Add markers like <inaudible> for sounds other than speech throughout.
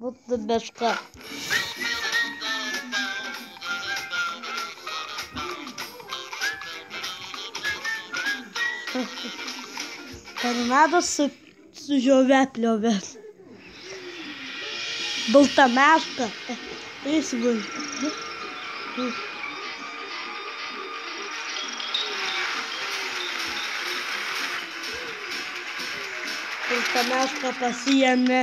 Mutlu başka. <laughs> Tornado su, sujovė pliovė. Balta meška. Jis <laughs> buvo. Balta meška pasijėmė.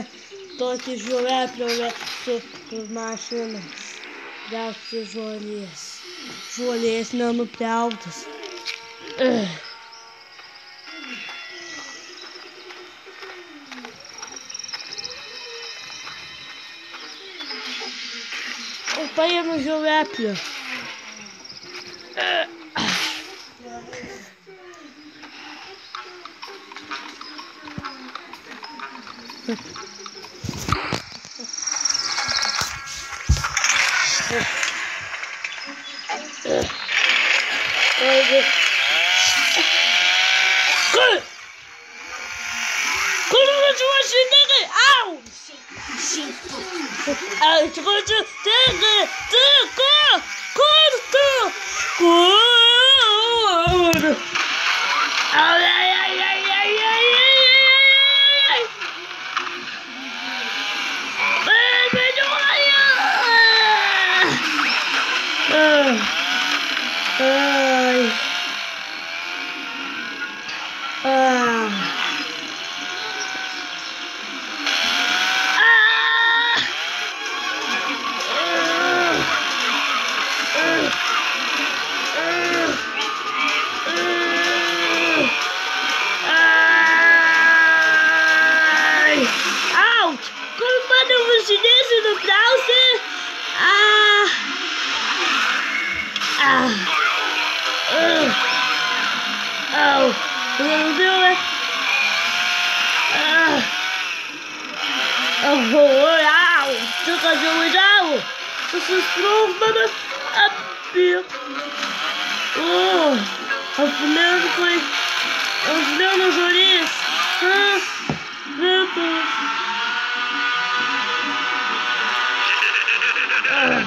toque Joé proveito máximas. Graças Joanias. Joanias não no O pai é no Joépio. Thank Öldü. Kır. Kırmızı Não. Ai. Ah. Ah. Ah. Out! Como pode um chinês no browser? Ah! Ah! Ow! Little Bueller! Ah! Oh, wow! Took a Joey down! This is strong, mother! Up here! Oh! A primeira foi... Os meus nas orelhas! Ah! Meu Deus! Ah!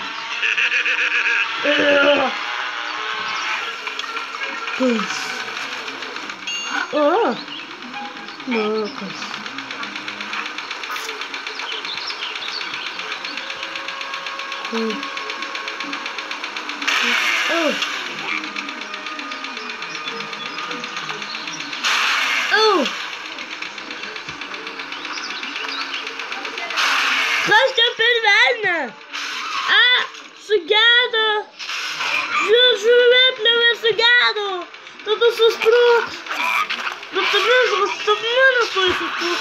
Ah! Coisa. Oh! Loucas. Hum. Oh! Oh! Rasta perverna! Ah! Sugado! сестра! Да тебе ж оставляли свою сестру!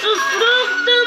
Сестра, ты